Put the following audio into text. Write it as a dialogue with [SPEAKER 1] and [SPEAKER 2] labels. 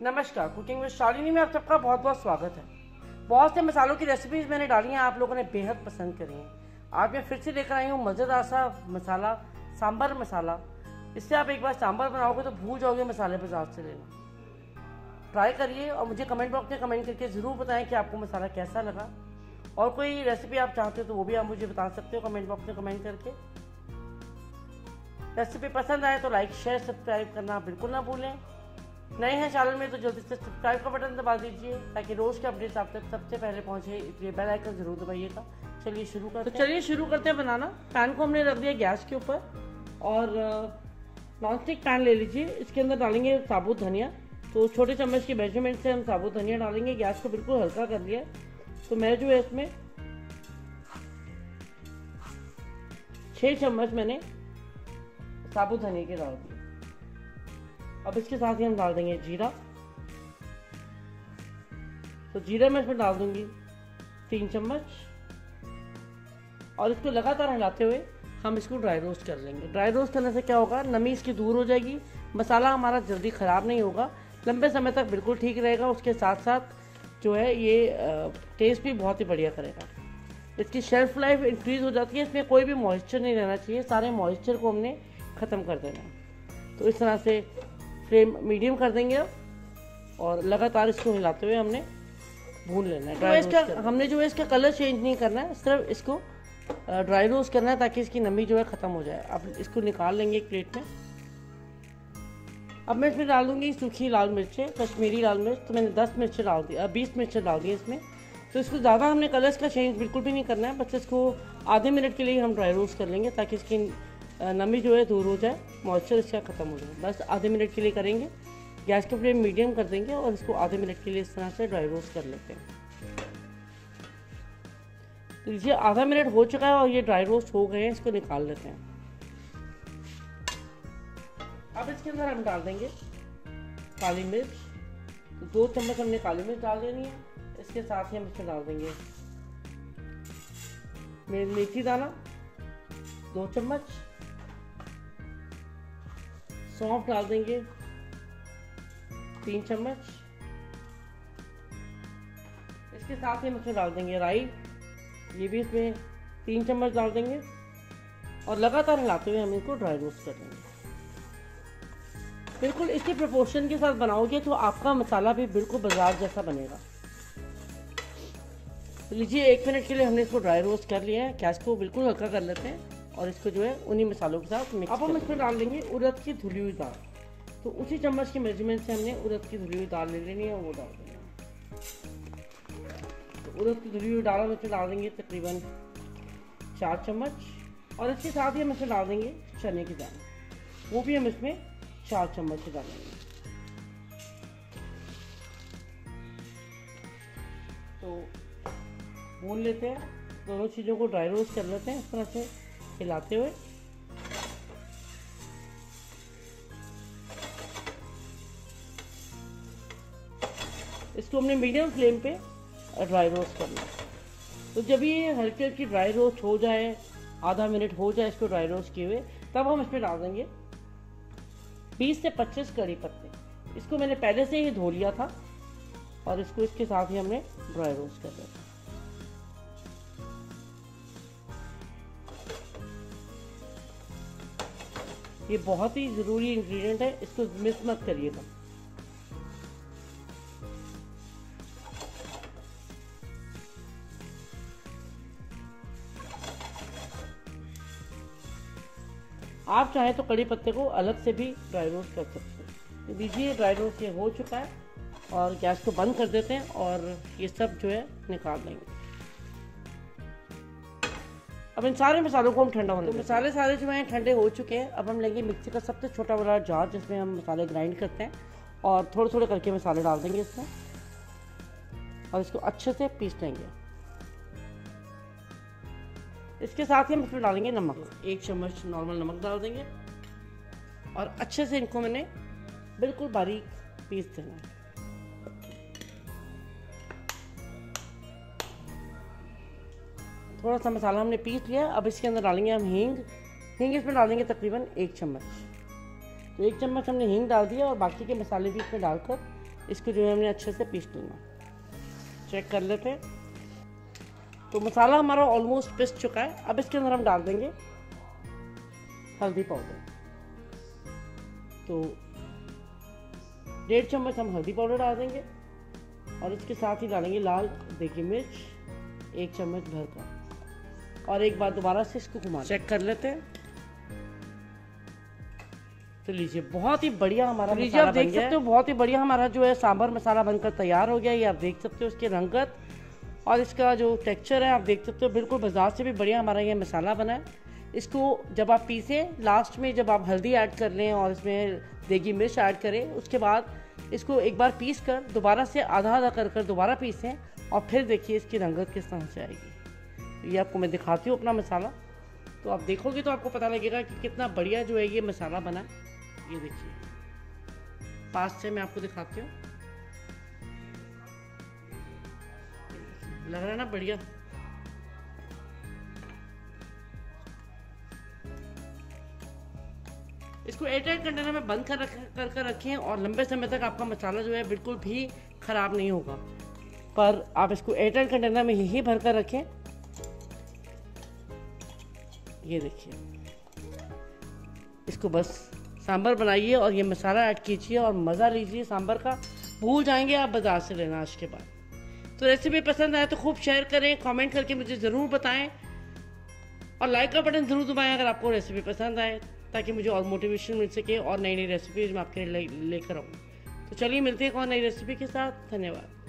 [SPEAKER 1] नमस्कार cooking with Shalini में आप सबका बहुत बहुत स्वागत है। बहुत से मसालों की रेसिपीज़ मैंने डाली हैं, आप लोगों ने बेहद पसंद करी हैं। आज मैं फिर से लेकर आई हूँ मज़ेदार सा मसाला, सांभर मसाला। इससे आप एक बार सांभर बनाओगे तो भूल जाओगे मसाले बाज़ार से लेना। ट्राई करिए और मुझे कमेंट बॉक्स में कमेंट करके ज़रूर बताएँ कि आपको मसाला कैसा लगा। और कोई रेसिपी आप चाहते हो तो वो भी आप मुझे बता सकते हो कमेंट बॉक्स में कमेंट करके। रेसिपी पसंद आए तो लाइक शेयर सब्सक्राइब करना बिल्कुल ना भूलें। नए हैं चैनल में तो जल्दी से सब्सक्राइब का बटन दबा दीजिए ताकि रोज के अपडेट्स आप तक सबसे पहले पहुँचे। इसलिए बेल आइकन ज़रूर दबाइएगा। चलिए शुरू करते तो चलिए शुरू करते हैं बनाना। पैन को हमने रख दिया गैस के ऊपर और नॉन स्टिक पैन ले लीजिए। इसके अंदर डालेंगे साबुत धनिया। तो छोटे चम्मच के मेज़रमेंट से हम साबुत धनिया डालेंगे। गैस को बिल्कुल हल्का कर दिया तो मैं जो है इसमें छः चम्मच मैंने साबुत धनिया के डाल दिए। अब इसके साथ ही हम डाल देंगे जीरा। तो जीरा मैं इसमें डाल दूँगी तीन चम्मच। और इसको लगातार हिलाते हुए हम इसको ड्राई रोस्ट कर लेंगे। ड्राई रोस्ट करने से क्या होगा? नमी इसकी दूर हो जाएगी। मसाला हमारा जल्दी ख़राब नहीं होगा। लंबे समय तक बिल्कुल ठीक रहेगा। उसके साथ साथ जो है ये टेस्ट भी बहुत ही बढ़िया करेगा। इसकी शेल्फ लाइफ इंक्रीज हो जाती है। इसमें कोई भी मॉइस्चर नहीं रहना चाहिए। सारे मॉइस्चर को हमने ख़त्म कर देना तो इस तरह से फ्लेम मीडियम कर देंगे आप और लगातार इसको हिलाते हुए हमने भून लेना है ड्राई तो इसका हमने जो है इसका कलर चेंज नहीं करना है सिर्फ़ इसको ड्राई रोस्ट करना है ताकि इसकी नमी जो है ख़त्म हो जाए। अब इसको निकाल लेंगे एक प्लेट में। अब मैं इसमें डाल दूँगी सूखी लाल मिर्चें कश्मीरी लाल मिर्च। तो मैंने दस मिर्चें डाल दी बीस मिर्चें डाल दी इसमें। तो इसको ज़्यादा हमने कलर्स का चेंज बिल्कुल भी नहीं करना है बस इसको आधे मिनट के लिए हम ड्राई रोस्ट कर लेंगे ताकि इसकी नमी जो है दूर हो जाए मॉइस्चर इसका ख़त्म हो जाए। बस आधे मिनट के लिए करेंगे, गैस का फ्लेम मीडियम कर देंगे और इसको आधे मिनट के लिए इस तरह से ड्राई रोस्ट कर लेते हैं। तो लीजिए आधा मिनट हो चुका है और ये ड्राई रोस्ट हो गए हैं, इसको निकाल लेते हैं। अब इसके अंदर हम डाल देंगे काली मिर्च। दो चम्मच हमने काली मिर्च डाल देनी है। इसके साथ ही हम इसमें डाल देंगे मेथी दाना, दो चम्मच। सौंफ डाल देंगे। तीन चम्मच। इसके साथ ही हम डाल देंगे राई। ये भी इसमें तीन चम्मच डाल देंगे। और लगातार हिलाते हुए हम इसको ड्राई रोस्ट कर देंगे। बिल्कुल इसी प्रोपोर्शन के साथ बनाओगे तो आपका मसाला भी बिल्कुल बाज़ार जैसा बनेगा। लीजिए एक मिनट के लिए हमने इसको ड्राई रोस्ट कर लिया है। गैस को बिल्कुल हल्का कर लेते हैं। और इसको जो है उन्हीं मसालों के साथ मिक्स अब हम इसमें डाल देंगे उड़द की धुली हुई दाल। तो उसी चम्मच के मेज़रमेंट से हमने उड़द की धुली हुई दाल ले लेनी है वो डाल देंगे तो उड़द की धुली हुई दाल हम इसमें डाल देंगे तकरीबन चार चम्मच और इसके साथ ही हम इसमें डाल देंगे चने की दाल। वो भी हम इसमें चार चम्मच से डालेंगे। तो भून लेते हैं। दोनों चीज़ों को ड्राई रोस्ट कर लेते हैं इस तरह से। हिलाते हुए। इसको हमने मीडियम फ्लेम पे ड्राई रोस्ट करना तो जब ये हल्की हल्की ड्राई रोस्ट हो जाए, आधा मिनट हो जाए इसको ड्राई रोस्ट किए हुए, तब हम इसमें डाल देंगे 20 से 25 कड़ी पत्ते। इसको मैंने पहले से ही धो लिया था और इसको इसके साथ ही हमने ड्राई रोस्ट कर दिया ये बहुत ही ज़रूरी इंग्रेडिएंट है, इसको मिस मत करिएगा। आप चाहे तो कड़ी पत्ते को अलग से भी ड्राई रोस्ट कर सकते हैं। तो दीजिए ड्राई रोस्ट ये हो चुका है और गैस को बंद कर देते हैं और ये सब जो है निकाल देंगे अब इन सारे मसालों को हम ठंडा होने तो मसाले सारे जो हैं ठंडे हो चुके हैं। अब हम लेंगे मिक्सी का सबसे छोटा वाला जार, जिसमें हम मसाले ग्राइंड करते हैं। और थोड़े थोड़े करके मसाले डाल देंगे इसमें। और इसको अच्छे से पीस लेंगे। इसके साथ ही हम इसमें डालेंगे नमक। एक चम्मच नॉर्मल नमक डाल देंगे। और अच्छे से इनको मैंने बिल्कुल बारीक पीस देना है। थोड़ा सा मसाला हमने पीस लिया। अब इसके अंदर डालेंगे हम हींग। हींग इसमें डालेंगे तकरीबन एक चम्मच। तो एक चम्मच हमने हींग डाल दिया और बाकी के मसाले भी इसमें डालकर इसको जो है हमने अच्छे से पीस लेना। चेक कर लेते हैं। तो मसाला हमारा ऑलमोस्ट पिस चुका है। अब इसके अंदर हम डाल देंगे हल्दी पाउडर। तो डेढ़ चम्मच हम हल्दी पाउडर डाल देंगे और इसके साथ ही डालेंगे लाल, देखिए मिर्च, एक चम्मच भर का। और एक बार दोबारा से इसको घुमा चेक कर लेते हैं। तो लीजिए बहुत ही बढ़िया हमारा तो लीजिए आप देख सकते हो बहुत ही बढ़िया हमारा जो है सांभर मसाला बनकर तैयार हो गया ये आप देख सकते हो इसकी रंगत और इसका जो टेक्सचर है आप देख सकते हो बिल्कुल बाज़ार से भी बढ़िया हमारा ये मसाला बना है। इसको जब आप पीसें लास्ट में जब आप हल्दी ऐड कर लें और इसमें देगी मिर्च ऐड करें उसके बाद इसको एक बार पीस कर दोबारा से आधा आधा कर कर दोबारा पीसें और फिर देखिए इसकी रंगत किस तरह से आएगी। ये आपको मैं दिखाती हूँ अपना मसाला। तो आप देखोगे तो आपको पता लगेगा कि कितना बढ़िया जो है ये मसाला बना ये देखिए। पास से मैं आपको दिखाती हूँ। लग रहा है ना बढ़िया? इसको एयरटाइट कंटेनर में बंद कर रख कर कर रखें और लंबे समय तक आपका मसाला जो है बिल्कुल भी ख़राब नहीं होगा। पर आप इसको एयरटाइट कंटेनर में ही भर कर रखें। ये देखिए। इसको बस सांभर बनाइए और ये मसाला ऐड कीजिए और मज़ा लीजिए सांभर का। भूल जाएँगे आप बाज़ार से लेना आज के बाद। तो रेसिपी पसंद आए तो खूब शेयर करें कमेंट करके मुझे ज़रूर बताएँ। और लाइक का बटन ज़रूर दबाएँ अगर आपको रेसिपी पसंद आए, ताकि मुझे और मोटिवेशन मिल सके और नई नई रेसिपीज़ मैं आपके लिए लेकर आऊँ। तो चलिए मिलते हैं एक और नई रेसिपी के साथ। धन्यवाद।